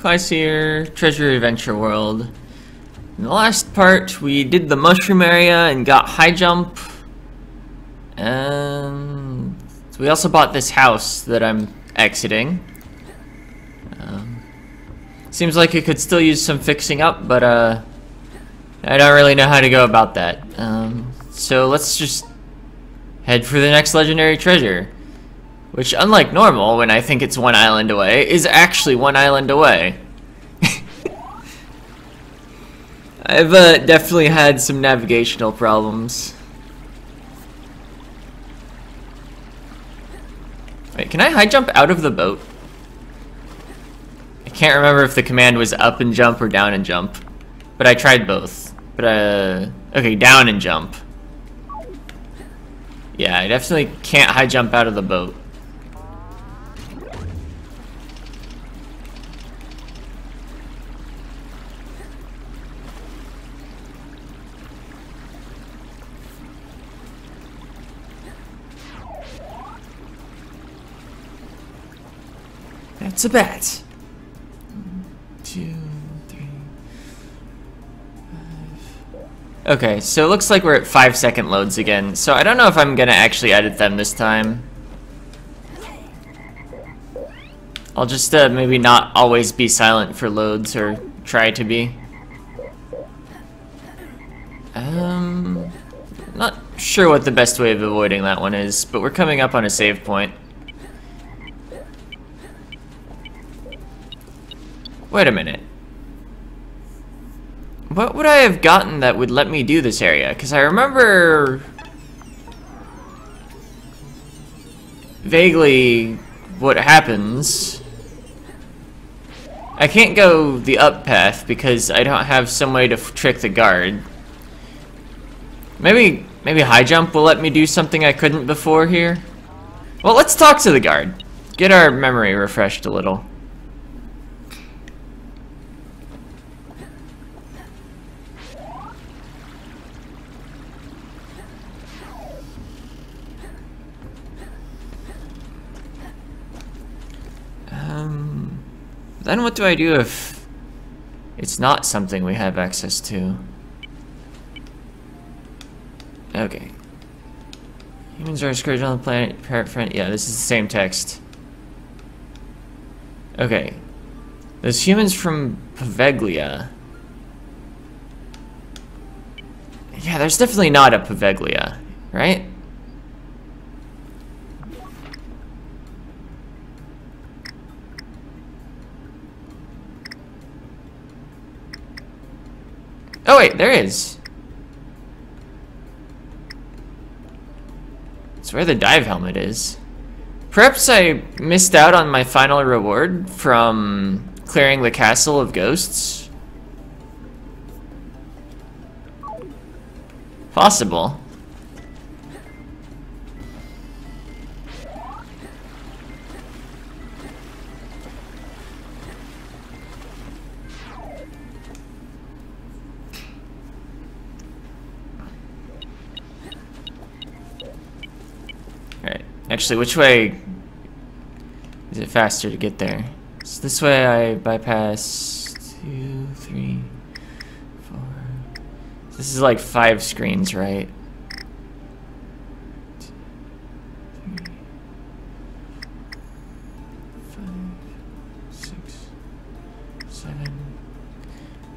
Clyceer, Treasure Adventure World. In the last part, we did the mushroom area and got high jump. And we also bought this house that I'm exiting. Um, seems like it could still use some fixing up, but uh, I don't really know how to go about that. Um, so let's just head for the next legendary treasure. Which, unlike normal, when I think it's one island away, is actually one island away. I've uh, definitely had some navigational problems. Wait, can I high jump out of the boat? I can't remember if the command was up and jump or down and jump. But I tried both. But, uh... Okay, down and jump. Yeah, I definitely can't high jump out of the boat. That's a bat. Okay, so it looks like we're at five second loads again. So I don't know if I'm gonna actually edit them this time. I'll just uh, maybe not always be silent for loads or try to be. Um, not sure what the best way of avoiding that one is, but we're coming up on a save point. Wait a minute. What would I have gotten that would let me do this area? Because I remember... Vaguely what happens. I can't go the up path because I don't have some way to trick the guard. Maybe, maybe high jump will let me do something I couldn't before here? Well, let's talk to the guard. Get our memory refreshed a little. Then what do I do if it's not something we have access to? Okay. Humans are scourge on the planet, parrot friend. Yeah, this is the same text. Okay. There's humans from Poveglia. Yeah, there's definitely not a Poveglia, right? Oh wait, there is. It's where the dive helmet is. Perhaps I missed out on my final reward from clearing the castle of ghosts? Possible. Actually, which way is it faster to get there? So this way I bypass two, three, four. This is like five screens, right?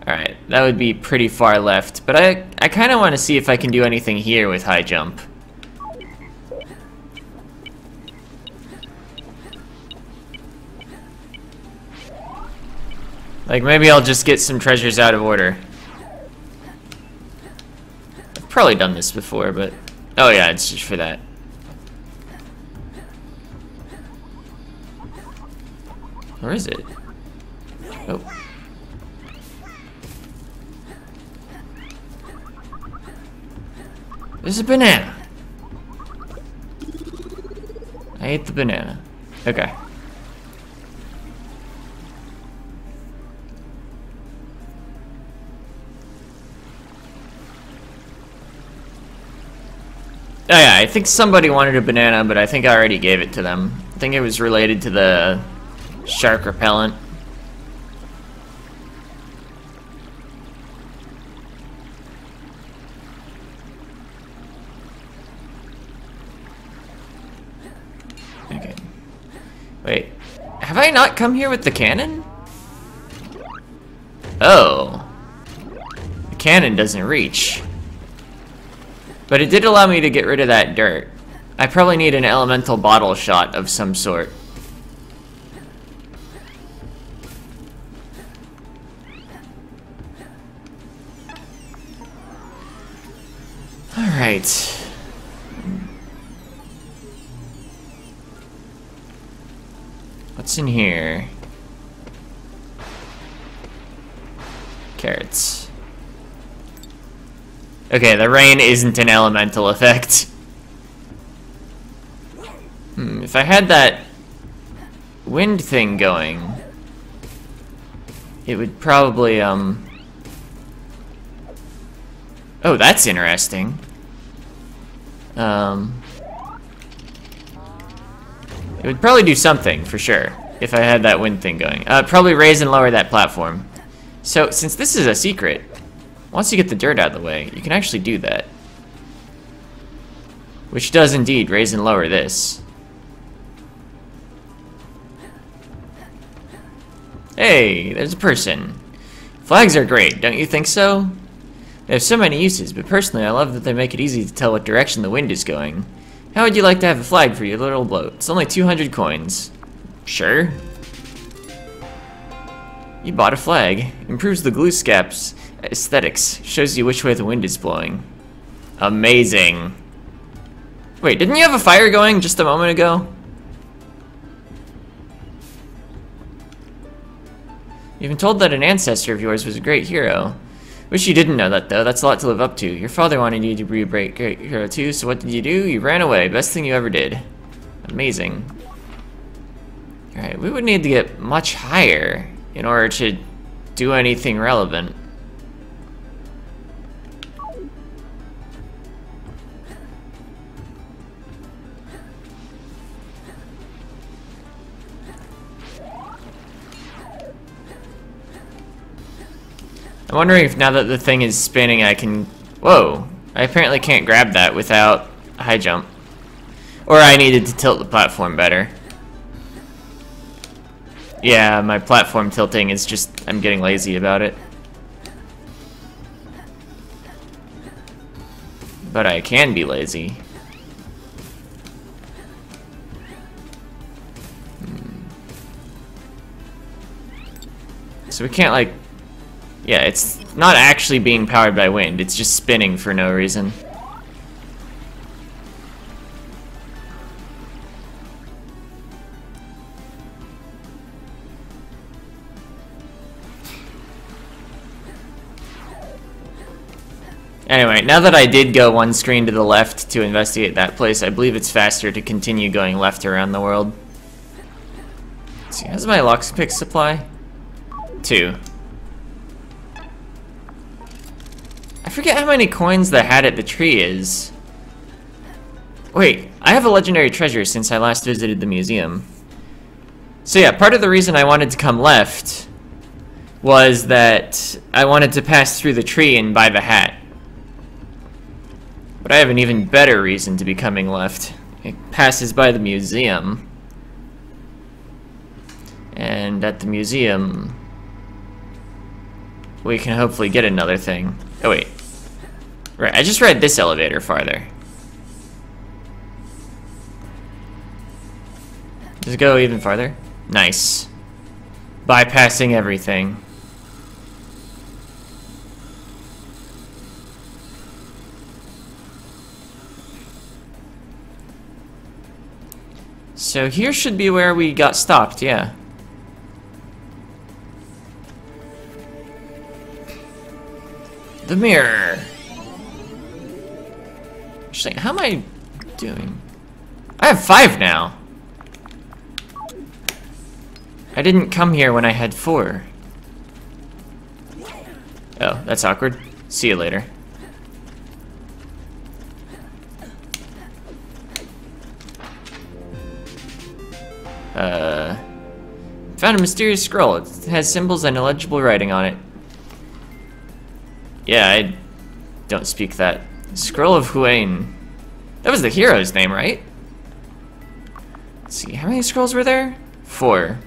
Alright, that would be pretty far left, but I, I kind of want to see if I can do anything here with high jump. Like, maybe I'll just get some treasures out of order. I've probably done this before, but... Oh yeah, it's just for that. Where is it? Oh. There's a banana. I ate the banana. Okay. Oh yeah, I think somebody wanted a banana, but I think I already gave it to them. I think it was related to the shark repellent. Okay. Wait, have I not come here with the cannon? Oh. The cannon doesn't reach. But it did allow me to get rid of that dirt. I probably need an elemental bottle shot of some sort. Alright. What's in here? Carrots. Okay, the rain isn't an elemental effect. Hmm, if I had that wind thing going, it would probably, um... Oh, that's interesting. Um... It would probably do something, for sure, if I had that wind thing going. Uh, probably raise and lower that platform. So, since this is a secret, once you get the dirt out of the way, you can actually do that. Which does indeed raise and lower this. Hey, there's a person. Flags are great, don't you think so? They have so many uses, but personally I love that they make it easy to tell what direction the wind is going. How would you like to have a flag for your little boat? It's only 200 coins. Sure. You bought a flag. Improves the glue scap's aesthetics. Shows you which way the wind is blowing. Amazing. Wait, didn't you have a fire going just a moment ago? You've been told that an ancestor of yours was a great hero. Wish you didn't know that, though. That's a lot to live up to. Your father wanted you to be a great hero, too, so what did you do? You ran away. Best thing you ever did. Amazing. Alright, we would need to get much higher in order to do anything relevant. I'm wondering if now that the thing is spinning I can... Whoa! I apparently can't grab that without a high jump. Or I needed to tilt the platform better. Yeah, my platform tilting is just... I'm getting lazy about it. But I can be lazy. Hmm. So we can't, like, yeah, it's not actually being powered by wind, it's just spinning for no reason. Anyway, now that I did go one screen to the left to investigate that place, I believe it's faster to continue going left around the world. Let's see, how's my lockpick supply? Two. Forget how many coins the hat at the tree is. Wait, I have a legendary treasure since I last visited the museum. So yeah, part of the reason I wanted to come left was that I wanted to pass through the tree and buy the hat. But I have an even better reason to be coming left. It passes by the museum. And at the museum, we can hopefully get another thing. Oh wait, Right, I just read this elevator farther. It go even farther? Nice. Bypassing everything. So here should be where we got stopped, yeah. The mirror. Actually, how am I doing? I have five now. I didn't come here when I had four. Oh, that's awkward. See you later. Uh, found a mysterious scroll. It has symbols and illegible writing on it. Yeah, I don't speak that. Scroll of Huain. That was the hero's name, right? Let's see, how many scrolls were there? Four.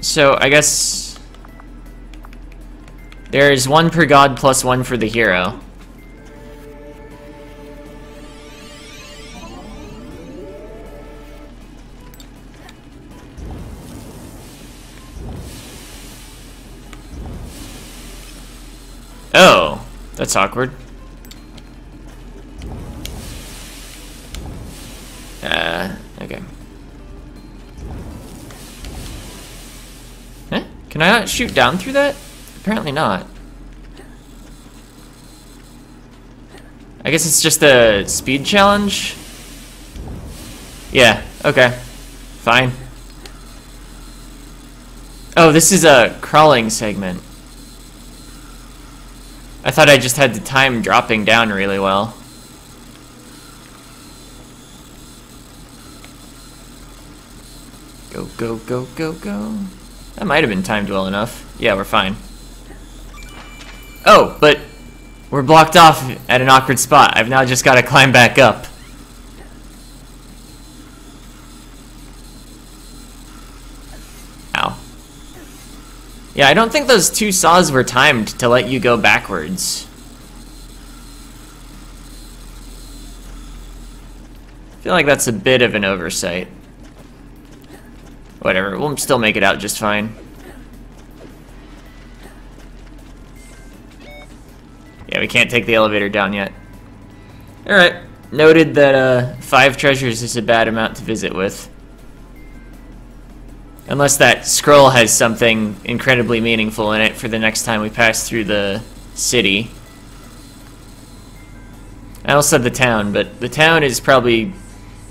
so I guess there's one per god plus one for the hero. Oh, that's awkward. Can I not shoot down through that? Apparently not. I guess it's just a speed challenge? Yeah, okay. Fine. Oh, this is a crawling segment. I thought I just had the time dropping down really well. Go, go, go, go, go. That might have been timed well enough. Yeah, we're fine. Oh, but we're blocked off at an awkward spot. I've now just got to climb back up. Ow. Yeah, I don't think those two saws were timed to let you go backwards. I feel like that's a bit of an oversight. Whatever, we'll still make it out just fine. Yeah, we can't take the elevator down yet. Alright, noted that uh, five treasures is a bad amount to visit with. Unless that scroll has something incredibly meaningful in it for the next time we pass through the city. I also said the town, but the town is probably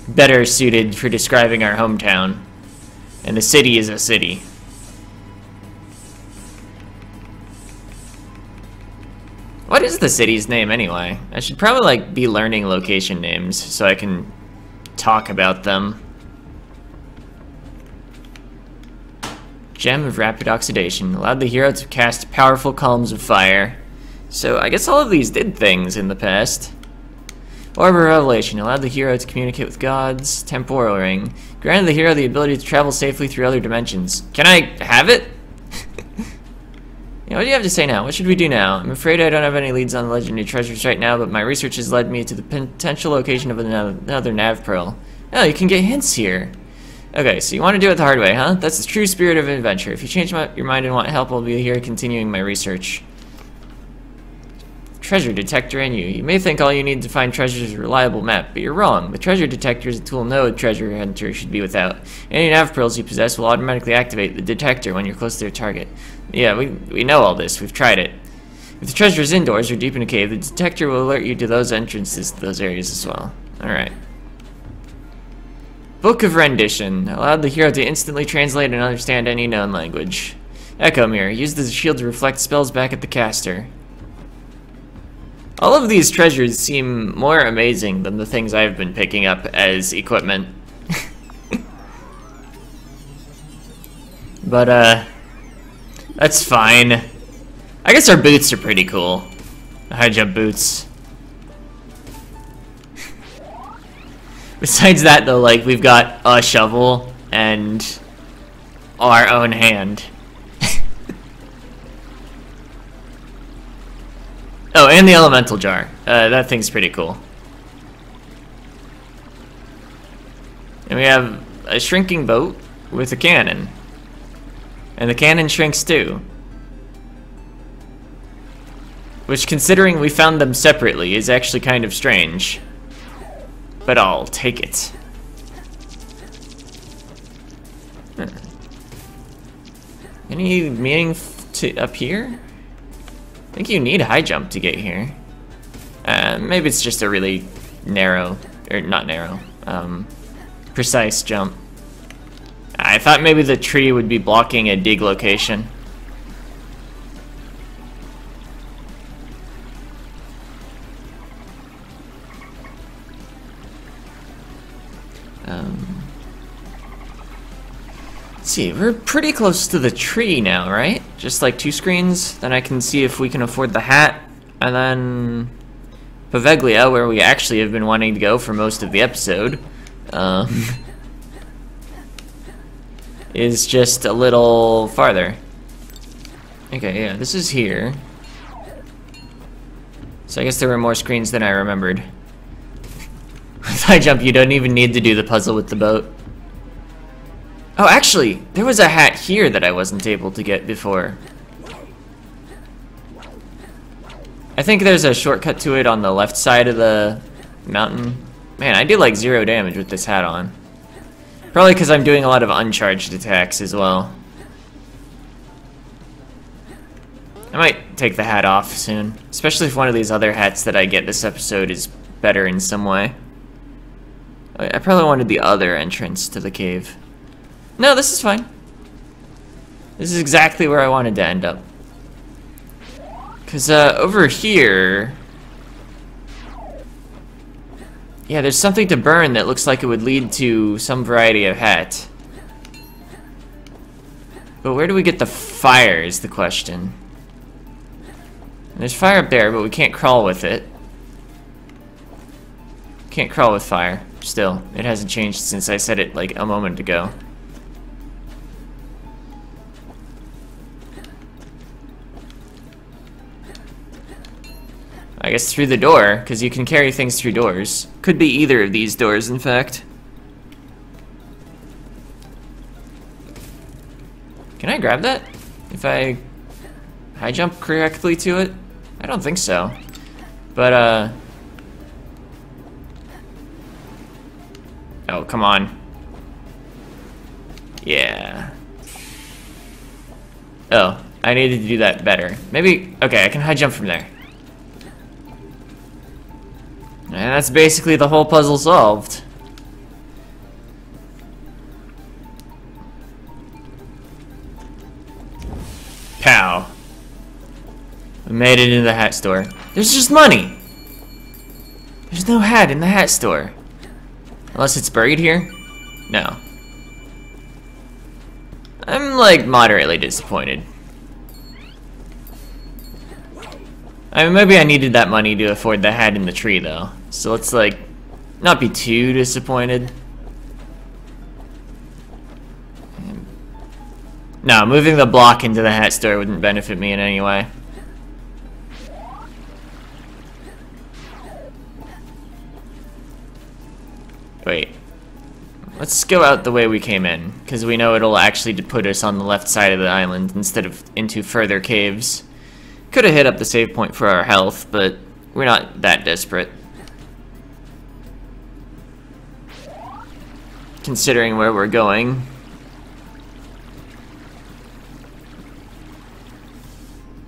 better suited for describing our hometown. And the city is a city. What is the city's name anyway? I should probably like be learning location names so I can talk about them. Gem of Rapid Oxidation. Allowed the hero to cast powerful columns of fire. So I guess all of these did things in the past. Orb of Revelation. Allowed the hero to communicate with gods. Temporal Ring. Granted the hero the ability to travel safely through other dimensions. Can I have it? what do you have to say now? What should we do now? I'm afraid I don't have any leads on the legendary treasures right now, but my research has led me to the potential location of another, another nav pearl. Oh, you can get hints here. Okay, so you want to do it the hard way, huh? That's the true spirit of adventure. If you change my, your mind and want help, I'll be here continuing my research. Treasure detector in you. You may think all you need to find treasure is a reliable map, but you're wrong. The treasure detector is a tool no treasure hunter should be without. Any nav pearls you possess will automatically activate the detector when you're close to their target. Yeah, we, we know all this. We've tried it. If the treasure is indoors or deep in a cave, the detector will alert you to those entrances to those areas as well. Alright. Book of Rendition. Allowed the hero to instantly translate and understand any known language. Echo Mirror. Used a shield to reflect spells back at the caster. All of these treasures seem more amazing than the things I've been picking up as equipment. but, uh, that's fine. I guess our boots are pretty cool. High jump boots. Besides that, though, like, we've got a shovel and our own hand. Oh, and the elemental jar. Uh, that thing's pretty cool. And we have a shrinking boat with a cannon. And the cannon shrinks too. Which, considering we found them separately, is actually kind of strange but I'll take it. Any meaning to up here? I think you need a high jump to get here. Uh, maybe it's just a really narrow, or not narrow, um, precise jump. I thought maybe the tree would be blocking a dig location. See, we're pretty close to the tree now, right? Just like two screens, then I can see if we can afford the hat, and then Poveglia, where we actually have been wanting to go for most of the episode. Um, is just a little farther. Okay, yeah, this is here. So I guess there were more screens than I remembered. With high jump, you don't even need to do the puzzle with the boat. Oh, actually, there was a hat here that I wasn't able to get before. I think there's a shortcut to it on the left side of the mountain. Man, I do like zero damage with this hat on. Probably because I'm doing a lot of uncharged attacks as well. I might take the hat off soon. Especially if one of these other hats that I get this episode is better in some way. I probably wanted the other entrance to the cave. No, this is fine. This is exactly where I wanted to end up. Because uh, over here... Yeah, there's something to burn that looks like it would lead to some variety of hat. But where do we get the fire is the question. There's fire up there, but we can't crawl with it. Can't crawl with fire. Still, it hasn't changed since I said it like a moment ago. I guess through the door, because you can carry things through doors. Could be either of these doors, in fact. Can I grab that? If I high jump correctly to it? I don't think so. But, uh... Oh, come on. Yeah. Oh, I needed to do that better. Maybe, okay, I can high jump from there. And that's basically the whole puzzle solved. Pow. We made it into the hat store. There's just money! There's no hat in the hat store. Unless it's buried here? No. I'm like moderately disappointed. I mean, maybe I needed that money to afford the hat in the tree though. So let's like not be too disappointed. No, moving the block into the hat store wouldn't benefit me in any way. Wait. Let's go out the way we came in, because we know it'll actually put us on the left side of the island instead of into further caves. Could have hit up the save point for our health, but we're not that desperate. Considering where we're going.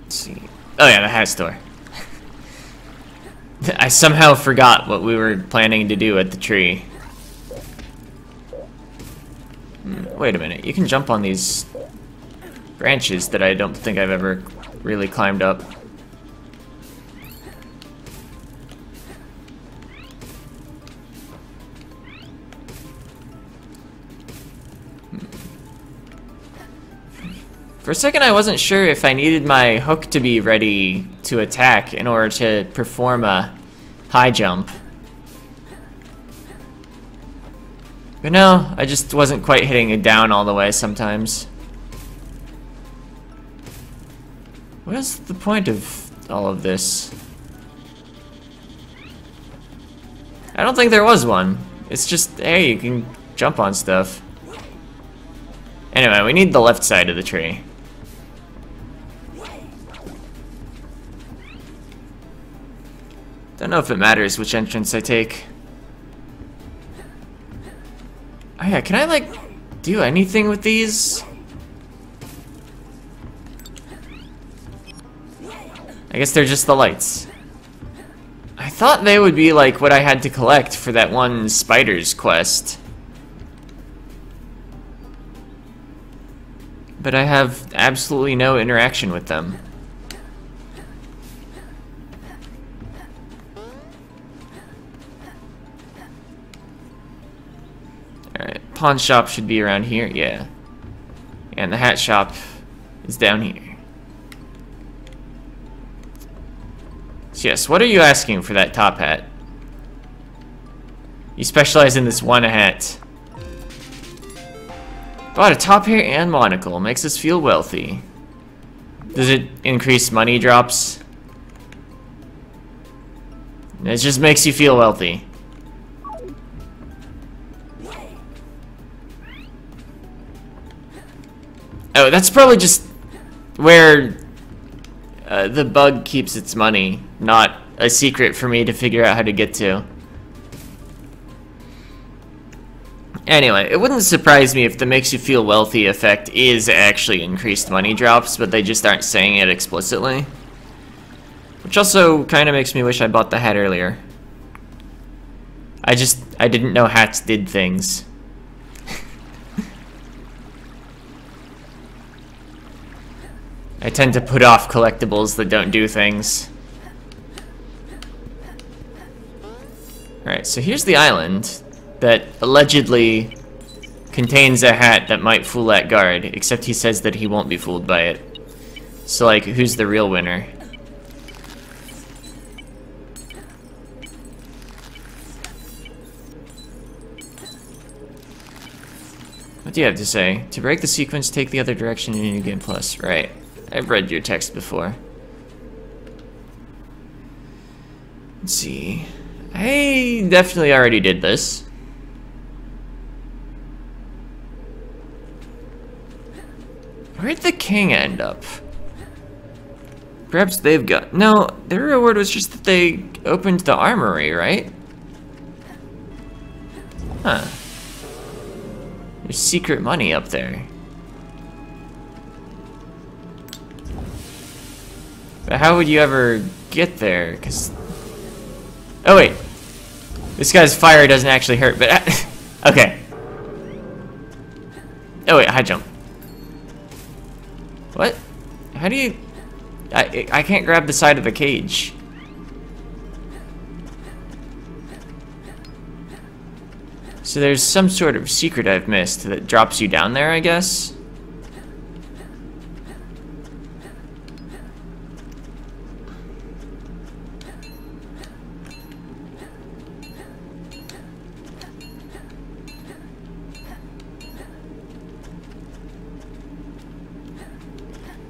Let's see. Oh yeah, the hat store. I somehow forgot what we were planning to do at the tree. Hmm, wait a minute, you can jump on these branches that I don't think I've ever really climbed up. For a second I wasn't sure if I needed my hook to be ready to attack in order to perform a high jump. But no, I just wasn't quite hitting it down all the way sometimes. What is the point of all of this? I don't think there was one. It's just, hey, you can jump on stuff. Anyway, we need the left side of the tree. Don't know if it matters which entrance I take. Oh yeah, can I like do anything with these? I guess they're just the lights. I thought they would be like what I had to collect for that one spiders quest. But I have absolutely no interaction with them. Pawn shop should be around here, yeah. And the hat shop is down here. So yes, what are you asking for that top hat? You specialize in this one hat. Bought a top hair and monocle. Makes us feel wealthy. Does it increase money drops? It just makes you feel wealthy. Oh, that's probably just where uh, the bug keeps its money, not a secret for me to figure out how to get to. Anyway, it wouldn't surprise me if the makes you feel wealthy effect is actually increased money drops, but they just aren't saying it explicitly. Which also kind of makes me wish I bought the hat earlier. I just, I didn't know hats did things. I tend to put off collectibles that don't do things. Alright, so here's the island that allegedly contains a hat that might fool that guard, except he says that he won't be fooled by it. So, like, who's the real winner? What do you have to say? To break the sequence, take the other direction in New Game Plus. Right. I've read your text before. Let's see. I definitely already did this. Where'd the king end up? Perhaps they've got... No, their reward was just that they opened the armory, right? Huh. There's secret money up there. But how would you ever get there? Cause... Oh wait. This guy's fire doesn't actually hurt, but... okay. Oh wait, high jump. What? How do you... I, I can't grab the side of the cage. So there's some sort of secret I've missed that drops you down there, I guess?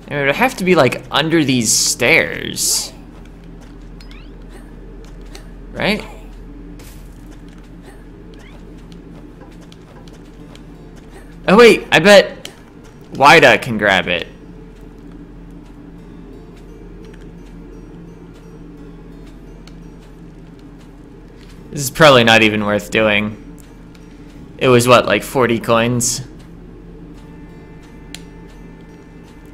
It would have to be like under these stairs. Right? Oh wait, I bet Wida can grab it. This is probably not even worth doing. It was what, like 40 coins?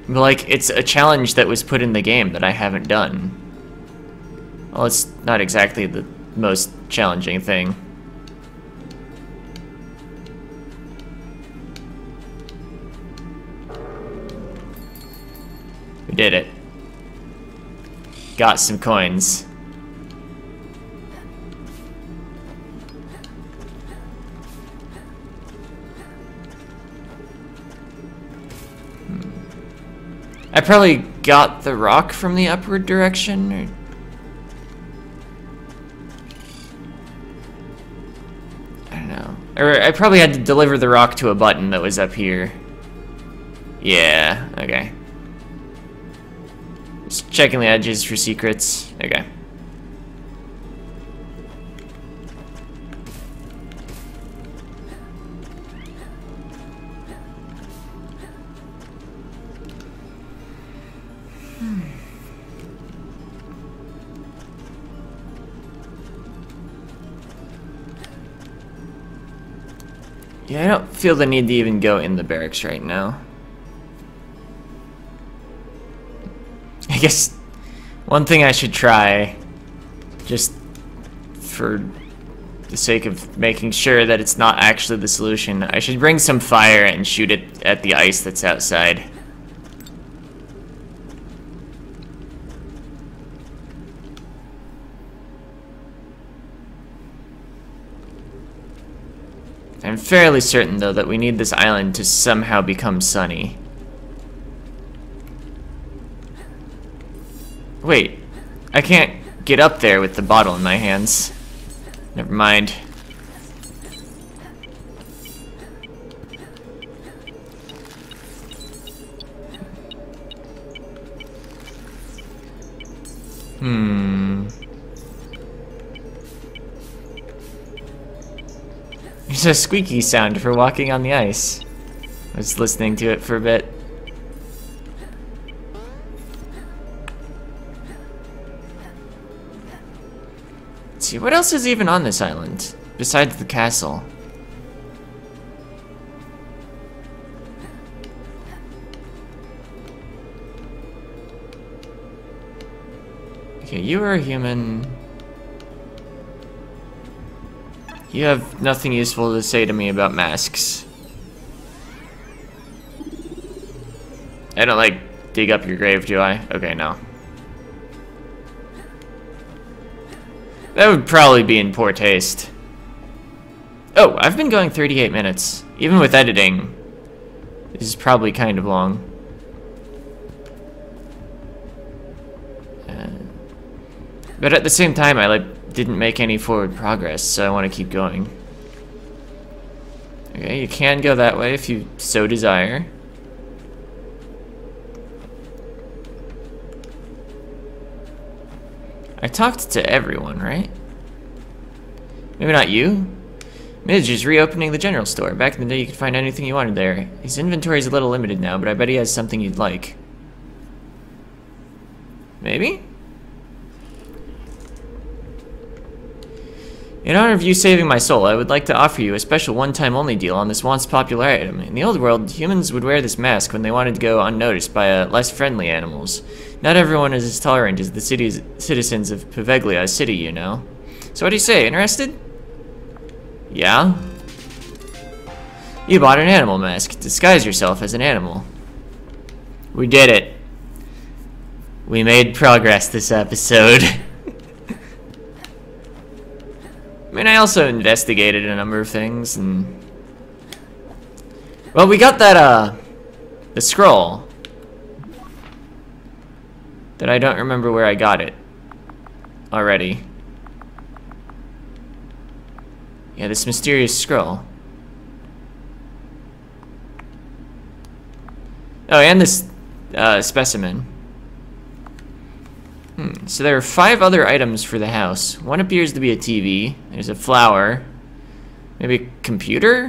Like, it's a challenge that was put in the game that I haven't done. Well, it's not exactly the most challenging thing. We did it. Got some coins. I probably got the rock from the upward direction. Or... I don't know. Or I probably had to deliver the rock to a button that was up here. Yeah, okay. Just checking the edges for secrets. Okay. Feel the need to even go in the barracks right now. I guess one thing I should try, just for the sake of making sure that it's not actually the solution, I should bring some fire and shoot it at the ice that's outside. fairly certain, though, that we need this island to somehow become sunny. Wait, I can't get up there with the bottle in my hands. Never mind. Hmm. There's a squeaky sound for walking on the ice. I was listening to it for a bit. Let's see, what else is even on this island? Besides the castle. Okay, you are a human. You have nothing useful to say to me about masks. I don't like dig up your grave, do I? Okay, no. That would probably be in poor taste. Oh, I've been going 38 minutes. Even with editing, this is probably kind of long. Uh, but at the same time, I like didn't make any forward progress, so I want to keep going. Okay, you can go that way if you so desire. I talked to everyone, right? Maybe not you? Midge is reopening the general store. Back in the day, you could find anything you wanted there. His inventory is a little limited now, but I bet he has something you'd like. Maybe? In honor of you saving my soul, I would like to offer you a special one-time only deal on this once popular item. In the old world, humans would wear this mask when they wanted to go unnoticed by uh, less friendly animals. Not everyone is as tolerant as the city's citizens of Paveglia City, you know. So what do you say, interested? Yeah? You bought an animal mask. Disguise yourself as an animal. We did it. We made progress this episode. I mean, I also investigated a number of things, and... Well, we got that, uh... The scroll. That I don't remember where I got it. Already. Yeah, this mysterious scroll. Oh, and this uh, specimen. Hmm, so there are five other items for the house. One appears to be a TV. There's a flower. Maybe a computer?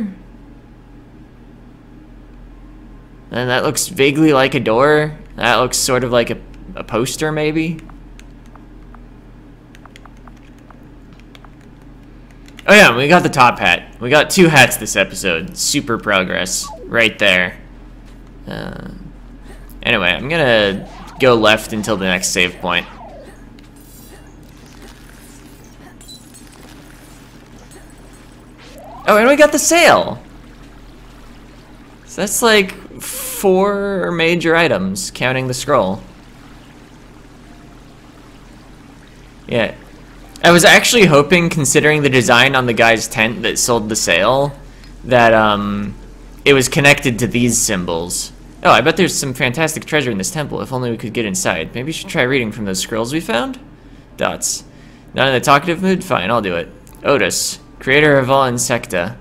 And that looks vaguely like a door. That looks sort of like a, a poster, maybe? Oh yeah, we got the top hat. We got two hats this episode. Super progress. Right there. Uh, anyway, I'm gonna go left until the next save point. Oh, and we got the sail. So that's like four major items, counting the scroll. Yeah. I was actually hoping, considering the design on the guy's tent that sold the sail, that um, it was connected to these symbols. Oh, I bet there's some fantastic treasure in this temple, if only we could get inside. Maybe we should try reading from those scrolls we found? Dots. Not in the talkative mood? Fine, I'll do it. Otis. Creator of all insecta.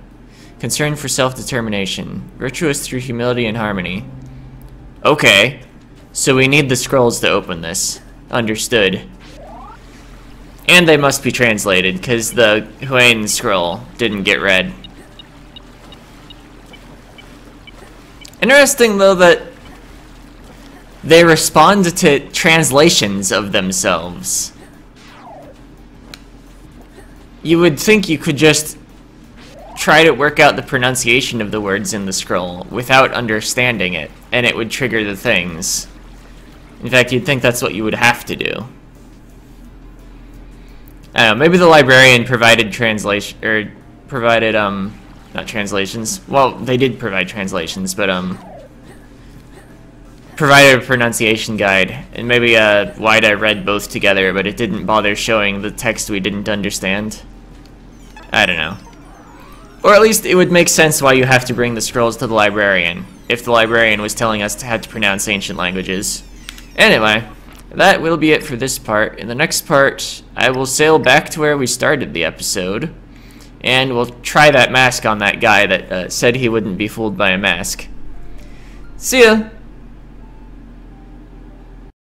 Concerned for self-determination. Virtuous through humility and harmony. Okay. So we need the scrolls to open this. Understood. And they must be translated, because the Huane scroll didn't get read. Interesting, though, that they respond to translations of themselves. You would think you could just try to work out the pronunciation of the words in the scroll without understanding it, and it would trigger the things. In fact, you'd think that's what you would have to do. Know, maybe the librarian provided translation, or provided, um, not translations. Well, they did provide translations, but, um, provided a pronunciation guide, and maybe uh, I read both together, but it didn't bother showing the text we didn't understand. I don't know. Or at least it would make sense why you have to bring the scrolls to the librarian, if the librarian was telling us to how to pronounce ancient languages. Anyway, that will be it for this part. In the next part, I will sail back to where we started the episode, and we'll try that mask on that guy that uh, said he wouldn't be fooled by a mask. See ya!